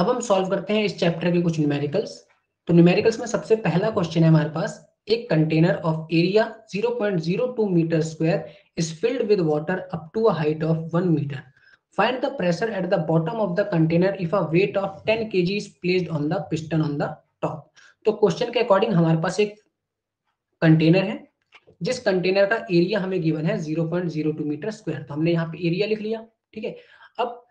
अब हम सॉल्व करते हैं इस चैप्टर के कुछ न्यूमेरिकल्स तो न्यूमेरिकल्स में सबसे पहला क्वेश्चन है हमारे पास, एक container of area 0.02 meter square is filled with water up to a height of 1 meter find the pressure at the bottom of the container if a weight of 10 kg is placed on the piston on the top. तो question के according हमारे पास एक container है, जिस container का area हमें given है 0.02 मीटर स्क्वायर तो हमने यहाँ पे एरिया लिख लिया, ठीक है? अब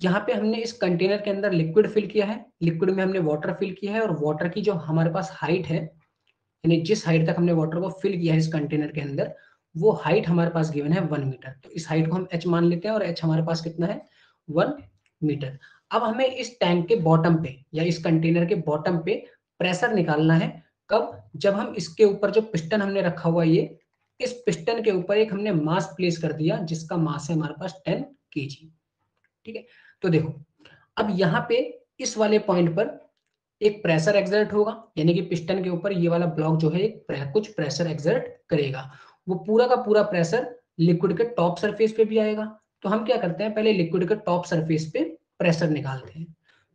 यहाँ पे हमने इस कंटेनर के अंदर लिक्विड फिल किया है। लिक्विड में हमने वाटर फिल किया है और वाटर की जो हमारे पास हाइट है, यानी जिस हाइट तक हमने वाटर को फिल किया है इस कंटेनर के अंदर, वो हाइट हमारे पास गिवन है वन मीटर तो इस हाइट को हम एच मान लेते हैं और एच हमारे पास कितना है? वन मीटर अब हमें इस टैंक के बॉटम पे या इस कंटेनर के बॉटम पे प्रेशर निकालना है। कब? जब हम इसके ऊपर जो पिस्टन हमने रखा हुआ ये, इस पिस्टन के ऊपर एक हमने मास प्लेस कर दिया, जिसका मास है हमारे पास टेन के ठीक है? तो देखो, अब यहाँ पे इस वाले पॉइंट पर एक प्रेशर एक्सर्ट होगा, यानी कि पिस्टन के ऊपर ये वाला ब्लॉक जो है, एक कुछ प्रेशर एक्सर्ट करेगा। वो पूरा का पूरा प्रेशर लिक्विड के टॉप सरफेस पे भी आएगा। तो हम क्या करते हैं, पहले लिक्विड के टॉप सरफेस पे प्रेशर निकालते हैं।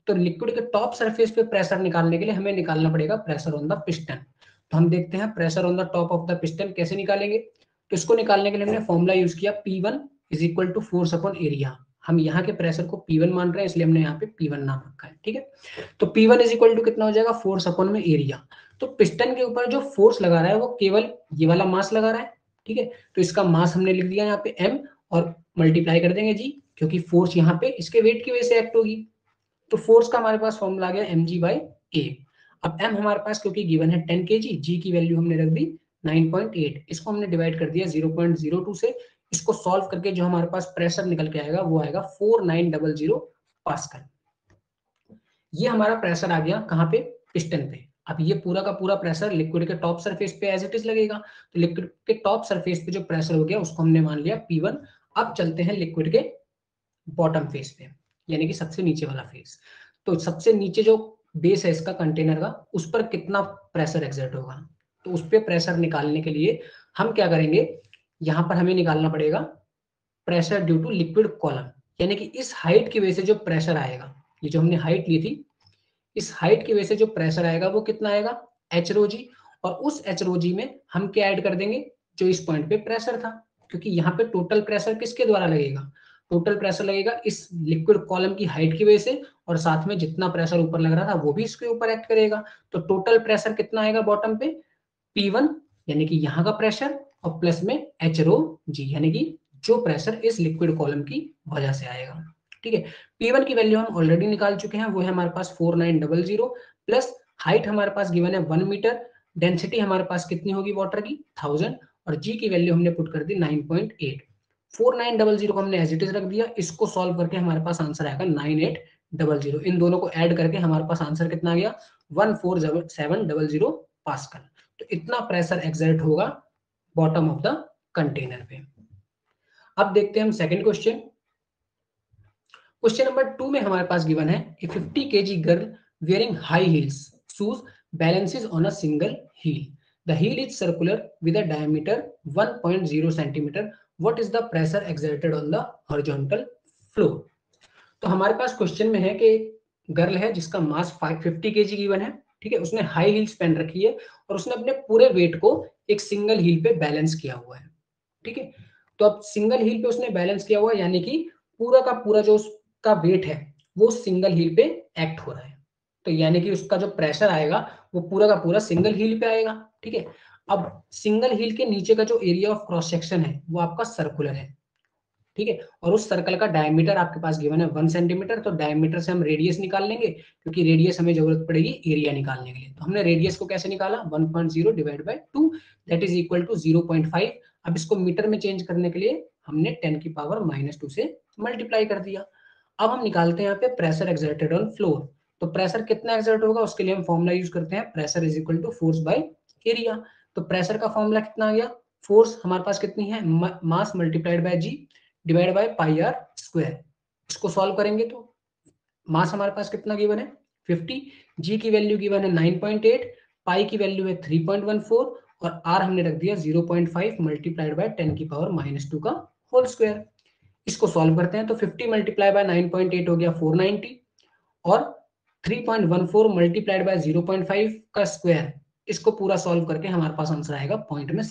तो लिक्विड के टॉप सरफेस पे प्रेशर निकालने के लिए हमें निकालना पड़ेगा प्रेशर ऑन द पिस्टन तो हम देखते हैं pressure on the top of the piston कैसे निकालेंगे। तो इसको निकालने के लिए हमने फॉर्मूला यूज़ किया P one is equal to force upon area हम यहाँ के प्रेशर को P1 मान रहे हैं, इसलिए हमने यहाँ पे P1 नाम रखा है, ठीक है? तो P1 one is equal to कितना हो जाएगा? फोर्स अपॉन में एरिया तो पिस्टन के ऊपर जो फोर्स लगा रहा है, वो केवल ये वाला मास लगा रहा है, ठीक है? तो इसका मास हमने लिख दिया यहाँ पे m और मल्टीप्लाई कर देंगे जी क्योंकि फोर्स यहाँ पे इसके वेट की वजह से एक्ट होगी। तो फोर्स का हमारे पास फॉर्मूला आ गया एम जी बाई ए अब एम हमारे पास क्योंकि गिवन है टेन के जी जी की वैल्यू हमने रख दी 9.8 इसको हमने डिवाइड कर दिया 0.02 से इसको सॉल्व करके जो हमारे पास प्रेशर निकल के आएगा, वो आएगा 4900 पास्कल ये हमारा प्रेशर आ गया कहाँ पे? पिस्टन पे। अब ये पूरा का पूरा प्रेशर लिक्विड के टॉप सरफेस पे एज इट इज़ लगेगा। तो लिक्विड के टॉप सरफेस पे जो प्रेशर हो गया, उसको हमने मान लिया P1 अब चलते हैं लिक्विड के बॉटम फेस पे, यानी कि सबसे नीचे वाला फेस तो सबसे नीचे जो बेस है इसका कंटेनर का, उस पर कितना प्रेशर एग्जर्ट होगा? तो उस पर प्रेशर निकालने के लिए हम क्या करेंगे? यहाँ पर हमें निकालना पड़ेगा pressure due to liquid column यानी कि इस हाइट की वजह से जो प्रेशर आएगा, ये जो हमने हाइट ली थी, इस हाइट की वजह से जो प्रेशर आएगा वो कितना आएगा? एच रोजी और उस एच में हम क्या ऐड कर देंगे? जो इस पॉइंट पे प्रेशर था, क्योंकि यहाँ पे टोटल प्रेशर किसके द्वारा लगेगा? टोटल प्रेशर लगेगा इस लिक्विड कॉलम की हाइट की वजह से और साथ में जितना प्रेशर ऊपर लग रहा था वो भी इसके ऊपर एक्ट करेगा। तो टोटल प्रेशर कितना आएगा बॉटम पे? P1 यानी कि यहाँ का प्रेशर और प्लस में एच रो जी यानी कि जो प्रेशर इस लिक्विड कॉलम की वजह से आएगा। ठीक है? P1 की वैल्यू हम ऑलरेडी निकाल चुके हैं, वो है हमारे पास four nine double zero plus height हमारे पास गिवन है वन मीटर डेंसिटी हमारे पास कितनी होगी वाटर की? थाउज़ेंड और जी की वैल्यू हमने पुट कर दी nine point eight four nine double zero को हमने एज इट इज़ रख दिया, इसको सॉल्व करके हमारे पास आंसर आएगा नाइन एट डबल ज़ीरो इन दोनों को ऐड करके हमारे पास आंसर कितना आ गया? One four seven double zero पास कर तो इतना प्रेशर एक्सर्ट होगा बॉटम ऑफ़ द कंटेनर पे। अब देखते हैं हम second question question number two में हमारे पास गिवन है a 50 KG girl wearing high heels shoes balances on a single heel the heel is circular with a diameter 1.0 centimeter what is the pressure exerted on the horizontal floor तो हमारे पास question में है कि girl है जिसका मास 50 के जी given है। ठीक है? उसने हाई हील्स पहन रखी है और उसने अपने पूरे वेट को एक सिंगल हील पे बैलेंस किया हुआ है। ठीक है? तो अब सिंगल हील पे उसने बैलेंस किया हुआ है, यानी कि पूरा का पूरा जो उसका वेट है, वो सिंगल हील पे एक्ट हो रहा है। तो यानी कि उसका जो प्रेशर आएगा, वो पूरा का पूरा सिंगल हील पे आएगा। ठीक है? अब सिंगल हील के नीचे का जो एरिया ऑफ़ क्रॉस सेक्शन है, वो आपका सर्कुलर है। ठीक है? और उस सर्कल का डायमीटर आपके पास गिवन है वन सेंटीमीटर तो डायमीटर से हम रेडियस निकाल लेंगे, क्योंकि रेडियस हमें ज़रूरत पड़ेगी एरिया निकालने के लिए। तो हमने रेडियस को कैसे निकाला? 1.0 divide by 2 that is equal to 0.5 अब इसको मीटर में चेंज करने के लिए हमने 10 की पावर माइनस टू से मल्टीप्लाई कर दिया। अब हम निकालते हैं यहाँ पे प्रेशर एक्सर्टेड ऑन फ्लोर तो प्रेशर कितना एक्सर्ट होगा? उसके लिए हम फॉर्मुला यूज़ करते हैं। Pressure is equal to force by area तो प्रेशर का फॉर्मूला कितना आ गया? फोर्स हमारे पास कितनी है? Mass multiplied by G divide by pi R square इसको सॉल्व करेंगे तो मास हमारे पास कितना गिवन है? 50 जी की वैल्यू गिवन है 9.8 पाई की वैल्यू है 3.14 और आर हमने रख दिया 0.5 मल्टीप्लाइड बाय 10 की पावर माइनस टू का होल स्क्वायर इसको सॉल्व करते हैं तो 50 मल्टीप्लाई बाय 9.8 हो गया 490 और 3.14 मल्टीप्लाइड बाय 0.5 का स्क्वायर इसको पूरा सॉल्व करके हमारे पास आंसर आएगा पॉइंट में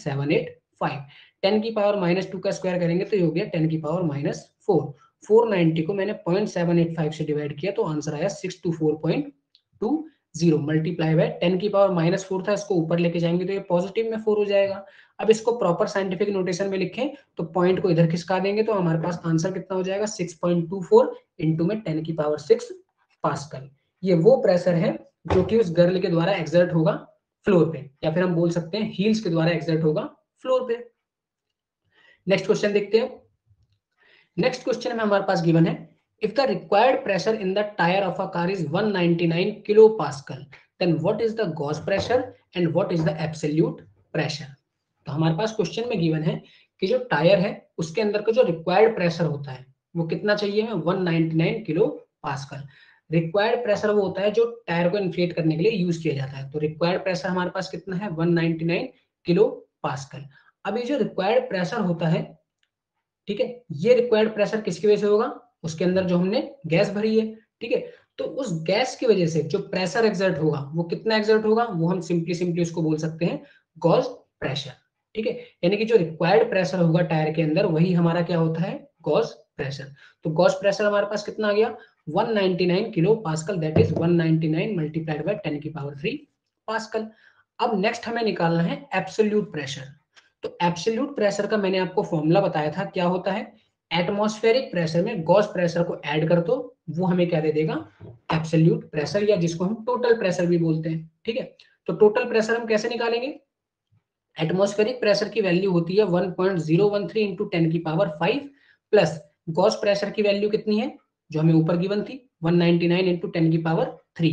785 10 की पावर माइनस टू का स्क्वायर करेंगे तो ये हो गया 10 की पावर माइनस फोर। 490 को मैंने 0.785 से डिवाइड किया तो आंसर आया 624.20 मल्टीप्लाई बाय 10 की पावर माइनस फोर था, इसको ऊपर लेके जाएँगे तो ये पॉजिटिव में फोर हो जाएगा। अब इसको प्रॉपर साइंटिफिक नोटेशन में लिखें तो पॉइंट को इधर खिसका देंगे तो हमारे पास आंसर कितना हो जाएगा? Six point two four into में टेन की पावर सिक्स पास्कल ये वो प्रेशर है जो कि उस गर्ल के द्वारा एक्सर्ट होगा फ्लोर पे, या फिर हम बोल सकते हैं हील्स के द्वारा एक्सर्ट होगा फ्लोर पे। नेक्स्ट क्वेश्चन देखते हैं। नेक्स्ट क्वेश्चन में हमारे पास गिवन है। If the required pressure in the tyre of a car is 199 kilo pascal then what is the gauge pressure and what is the absolute pressure तो हमारे पास क्वेश्चन में गिवन है कि जो टायर है, उसके अंदर का जो रिक्वायर्ड प्रेशर होता है, वो कितना चाहिए हमें? 199 किलो पास्कल रिक्वायर्ड प्रेशर वो होता है जो टायर को इन्फ्लेट करने के लिए यूज़ किया जाता है। तो रिक्वायर्ड प्रेशर हमारे पास कितना है? 199 किलो पास्कल अब ये जो रिक्वायर्ड प्रेशर होता है, ठीक है, ये रिक्वायर्ड प्रेशर किसकी वजह से होगा? उसके अंदर जो हमने गैस भरी है, ठीक है? तो उस गैस की वजह से जो प्रेशर एक्सर्ट होगा, वो कितना एक्सर्ट होगा? वो हम सिंपली सिंपली उसको बोल सकते हैं गॉज प्रेशर ठीक है? यानी कि जो रिक्वायर्ड प्रेशर होगा टायर के अंदर, वही हमारा क्या होता है? गॉस प्रेशर तो गॉस प्रेशर हमारे पास कितना आ गया? 199 kilo pascal that is 199 multiplied by 10 की पावर 3 पास्कल। अब नेक्स्ट हमें निकालना है एब्सोल्यूट प्रेशर तो एब्सोल्यूट प्रेशर का मैंने आपको फॉर्मूला बताया था, क्या होता है? एटमॉस्फेरिक प्रेशर में गॉस प्रेशर को ऐड कर दो, वो हमें क्या दे देगा? एब्सोल्यूट प्रेशर या जिसको हम टोटल प्रेशर भी बोलते हैं, ठीक है? तो टोटल प्रेशर हम कैसे निकालेंगे? एटमॉस्फेरिक प्रेशर की वैल्यू होती है 1.013 point zero one three into ten की power five plus gauge pressure की वैल्यू कितनी है? जो हमें ऊपर गिवन थी 199 नाइनटी नाइन इंटू टेन की पावर थ्री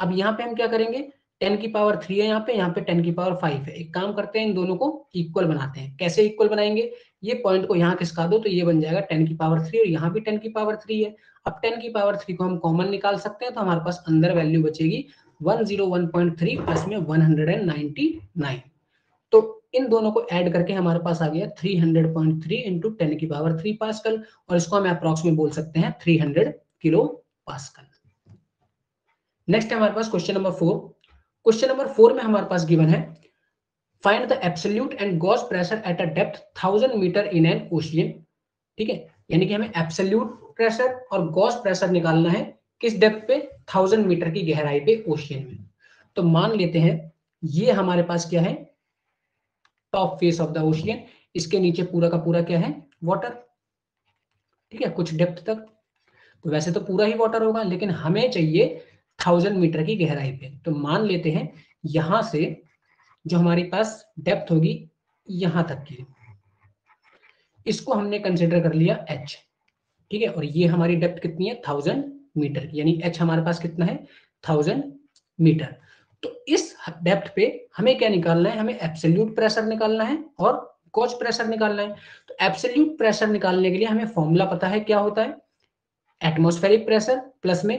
अब यहाँ पे हम क्या करेंगे? टेन की पावर थ्री है यहाँ पे यहाँ पे टेन की पावर फाइव है। एक काम करते हैं, इन दोनों को इक्वल बनाते हैं। कैसे इक्वल बनाएँगे? ये पॉइंट को यहाँ खिसका दो तो ये बन जाएगा टेन की पावर थ्री और यहाँ भी टेन की पावर थ्री है। अब टेन की पावर थ्री को हम कॉमन निकाल सकते हैं तो हमारे पास अंदर वैल्यू बचेगी one zero one point three plus में one hundred and ninety nine. तो इन दोनों को ऐड करके हमारे पास आ गया three hundred point three into ten की पावर थ्री पास्कल और इसको हम अप्रॉक्स में बोल सकते हैं three hundred kilo pascal. Next है हमारे पास question number four. Question number four में हमारे पास गिवन है। Find the absolute and gauge pressure at a depth thousand meter in an ocean ठीक है? यानी कि हमें एब्सोल्यूट प्रेशर और गॉस प्रेशर निकालना है किस डेप्थ पे? थाउज़ेंड मीटर की गहराई पे ओशियन में। तो मान लेते हैं, ये हमारे पास क्या है? Top face of the ocean इसके नीचे पूरा का पूरा क्या है? वाटर ठीक है? कुछ डेप्थ तक। तो वैसे तो पूरा ही वाटर होगा, लेकिन हमें चाहिए थाउज़ेंड मीटर की गहराई पे। तो मान लेते हैं, यहाँ से जो हमारे पास डेप्थ होगी, यहाँ तक की। इसको हमने कंसिडर कर लिया एच ठीक है? और ये हमारी डेप्थ कितनी है? Thousand metre. यानी एच हमारे पास कितना है? Thousand meter. तो इस डेप्थ पे हमें क्या निकालना है? हमें एब्सोल्यूट प्रेशर निकालना है और कोच प्रेशर निकालना है। तो एब्सोल्यूट प्रेशर निकालने के लिए हमें फॉर्मूला पता है क्या होता है? एटमोस्फेरिक प्रेशर प्लस में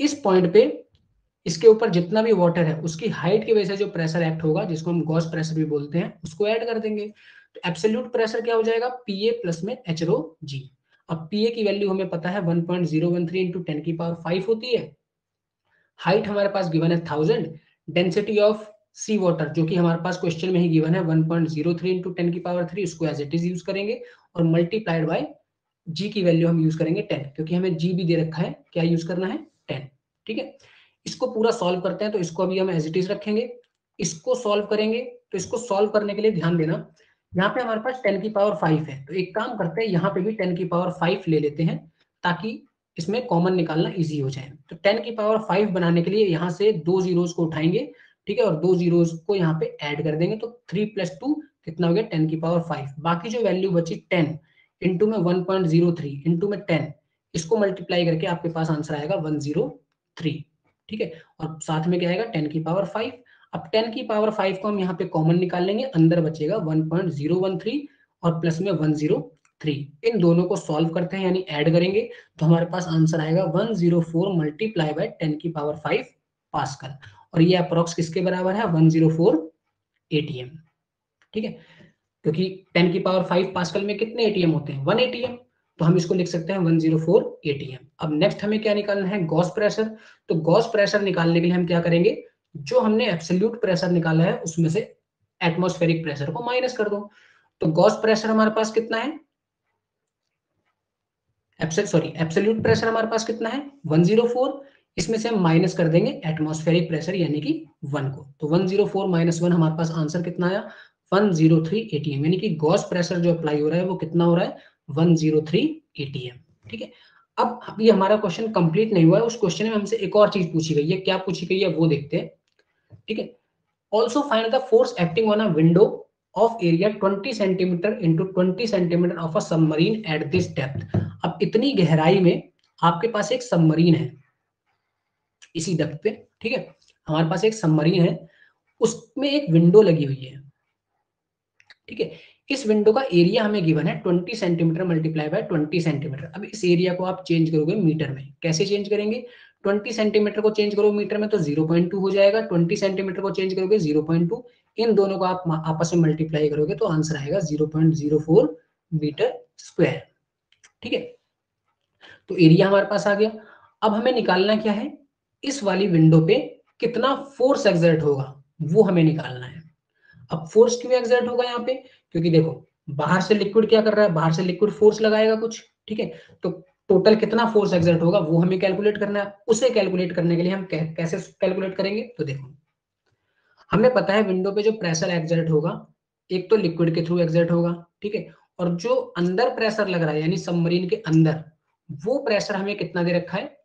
इस पॉइंट पे इसके ऊपर जितना भी वाटर है, उसकी हाइट की वजह से जो प्रेशर एक्ट होगा, जिसको हम गॉस प्रेशर भी बोलते हैं, उसको ऐड कर देंगे। तो एब्सोल्यूट प्रेशर क्या हो जाएगा? पी ए प्लस में एच रो जी अब पी ए की वैल्यू हमें पता है 1.013 पॉइंट ज़ीरो इंटू टेन की पावर फाइव होती है। हाइट हमारे पास गिवन है thousand density of sea water जो कि हमारे पास क्वेश्चन में ही गिवन है 1.03 point zero three into ten की पावर थ्री उसको एज इट इज़ यूज़ करेंगे। और मल्टीप्लाइड बाय जी की वैल्यू हम यूज़ करेंगे टेन क्योंकि हमें जी भी दे रखा है। क्या यूज़ करना है? टेन, ठीक है? इसको पूरा सॉल्व करते हैं तो इसको अभी हम एज इट इज़ रखेंगे। इसको सॉल्व करेंगे तो इसको सॉल्व करने के लिए ध्यान देना। यहाँ पे हमारे पास टेन की पावर फाइव है। तो एक काम करते हैं, यहाँ पे भी टेन की पावर फाइव ले लेते हैं, ताकि इसमें कॉमन निकालना इजी हो जाए। तो टेन की पावर फाइव बनाने के लिए यहाँ से दो जीरोज को उठाएँगे, ठीक है? और दो जीरोज को यहाँ पे ऐड कर देंगे तो थ्री प्लस टू कितना हो गया? टेन की पावर फाइव बाकी जो वैल्यू बची टेन इंटू में one point zero three into में टेन। इसको मल्टीप्लाई करके आपके पास आंसर आएगा वन ज़ीरो थ्री ठीक है? और साथ में क्या आएगा? टेन की पावर फाइव अब टेन की पावर फाइव को हम यहाँ पे कॉमन निकाल लेंगे, अंदर बचेगा one point zero one three और प्लस में वन ज़ीरो थ्री इन दोनों को सॉल्व करते हैं, यानी ऐड करेंगे तो हमारे पास आंसर आएगा one zero four multiply by ten की पावर फाइव पास्कल और ये अप्रोक्स किसके बराबर है? वन ज़ीरो फोर एटीएम ठीक है? क्योंकि टेन की पावर फाइव पास्कल में कितने एटीएम होते हैं? वन एटीएम तो हम इसको लिख सकते हैं 104 atm अब नेक्स्ट हमें क्या निकालना है? Gauge pressure. तो गॉस प्रेशर निकालने के लिए हम क्या करेंगे? जो हमने एब्सोल्यूट प्रेशर निकाला है, उसमें से एटमोस्फेरिक प्रेशर को माइनस कर दो। तो गॉस प्रेशर हमारे पास कितना है? सॉरी एब्सोल्यूट प्रेशर हमारे पास कितना है? 104 इसमें से हम माइनस कर देंगे एटमॉस्फेरिक प्रेशर यानी कि वन को। तो 104 माइनस वन हमारे पास आंसर कितना आया? 103 एटीएम यानी कि गॉस प्रेशर जो अप्लाई हो रहा है, वो कितना हो रहा है? 103 एटीएम ठीक है? अब अभी हमारा क्वेश्चन कंप्लीट नहीं हुआ है। उस क्वेश्चन में हमसे एक और चीज़ पूछी गई है। क्या पूछी गई है वो देखते हैं। ठीक है? Also find the force acting on a window of area 20 centimeter into 20 centimeter of a submarine at this depth अब इतनी गहराई में आपके पास एक सबमरीन है। इसी डेप्थ पे। ठीक है? हमारे पास एक सबमरीन है। उसमें एक विंडो लगी हुई है। ठीक है? इस विंडो का एरिया हमें गिवन है 20 सेंटीमीटर मल्टीप्लाई बाय 20 सेंटीमीटर अब इस एरिया को आप चेंज करोगे मीटर में। कैसे चेंज करेंगे? 20 सेंटीमीटर को चेंज करो मीटर में तो 0.2 हो जाएगा। 20 सेंटीमीटर को चेंज करोगे 0.2 इन दोनों को आप आपस में मल्टीप्लाई करोगे तो आंसर आएगा 0.04 मीटर स्क्वायर ठीक है? तो एरिया हमारे पास आ गया। अब हमें निकालना क्या है? इस वाली विंडो पे कितना फोर्स एग्जर्ट होगा, वो हमें निकालना है। अब फोर्स क्यों एग्जर्ट होगा यहाँ पे? क्योंकि देखो, बाहर से लिक्विड क्या कर रहा है? बाहर से लिक्विड फोर्स लगाएगा कुछ, ठीक है? तो टोटल कितना फोर्स एग्जर्ट होगा, वो हमें कैलकुलेट करना है। उसे कैलकुलेट करने के लिए हम कैसे कैलकुलेट करेंगे? तो देखो, हमें पता है विंडो पे जो प्रेशर एग्जर्ट होगा, एक तो लिक्विड के थ्रू एग्जर्ट होगा, ठीक है? और जो अंदर प्रेशर लग रहा है, यानी सबमरीन के अंदर, वो प्रेशर हमें कितना दे रखा है?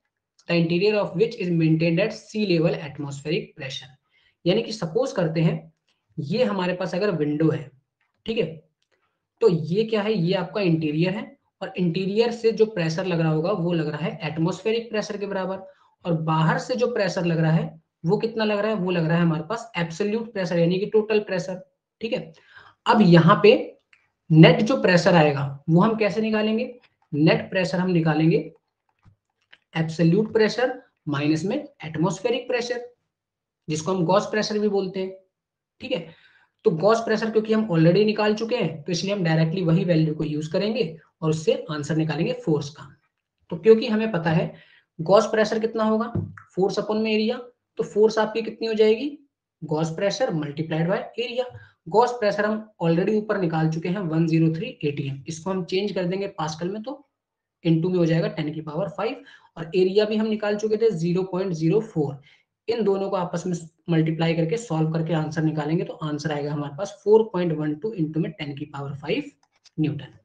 The interior of which is maintained at sea level atmospheric pressure यानी कि सपोज़ करते हैं ये हमारे पास अगर विंडो है, ठीक है? तो ये क्या है? ये आपका इंटीरियर है और इंटीरियर से जो प्रेशर लग रहा होगा, वो लग रहा है एटमोस्फेरिक प्रेशर के बराबर और बाहर से जो प्रेशर लग रहा है, वो कितना लग रहा है? वो लग रहा है हमारे पास एब्सोल्यूट प्रेशर यानी कि टोटल प्रेशर ठीक है? अब यहाँ पे नेट जो प्रेशर आएगा, वो हम कैसे निकालेंगे? नेट प्रेशर हम निकालेंगे एब्सोल्यूट प्रेशर माइनस में एटमोस्फेरिक प्रेशर जिसको हम गॉस प्रेशर भी बोलते हैं। ठीक है? तो गॉस प्रेशर क्योंकि हम ऑलरेडी निकाल चुके हैं तो इसलिए हम डायरेक्टली वही वैल्यू को यूज़ करेंगे और उससे आंसर निकालेंगे फोर्स का। तो क्योंकि हमें पता है गॉस प्रेशर कितना होगा? फोर्स अपन में एरिया तो फोर्स आपकी कितनी हो जाएगी? Gauge pressure multiplied by area gauge pressure हम ऑलरेडी ऊपर निकाल चुके हैं 103 एटीएम इसको हम चेंज कर देंगे पास्कल में तो इनटू में हो जाएगा 10 की पावर 5 और एरिया भी हम निकाल चुके थे 0.04 इन दोनों को आपस में मल्टीप्लाई करके सॉल्व करके आंसर निकालेंगे तो आंसर आएगा हमारे पास 4.12 इंटू में टेन की पावर फाइव न्यूटन